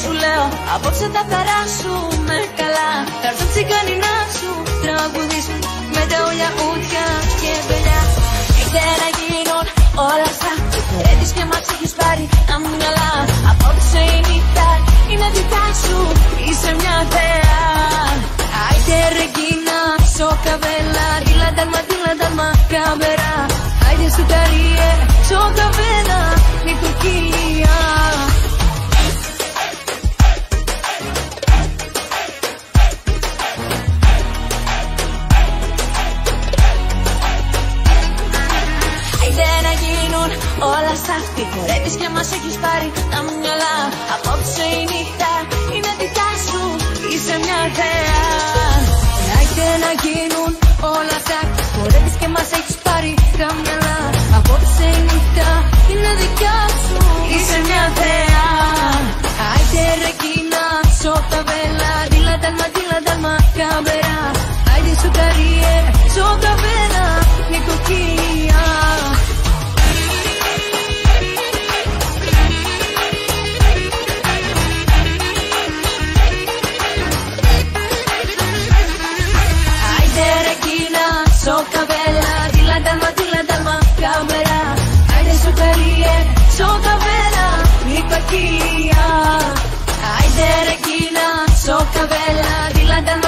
σου λέω. Απόψε τα περάσουμε καλά. Θα έρθω τσιγκάνι να σου τραγουδήσουν Με τα ουλιαούτια και παιδιά Ήθελα γίνουν όλα αυτά. Έτσι και μας έχεις πάρει. Σοκαβέλα Τίλα τάλμα, τίλα τάλμα, καμπερά Άιτε σου καρίε, σοκαβέλα Η Τουρκία Άιντε να γίνουν όλα στα αυτή. Χορεύεις και μας έχεις πάρει τα μυαλά. Απόψε η νύχτα είναι δικά σου Είσαι μια θέα. Άιντε να γίνουν είναι δικιά σου. Είσαι μια θεά Άιτε ρε κοινά Σόπτα βέλα Δίλα τάλμα, δίλα τάλμα Καμπερά. Άιτε σου καριέ Σόπτα βέλα Νοικοκυριά Άιτε ρε κοινά Σόπτα βέλα via. Ai dereghina, so cavella, di là dal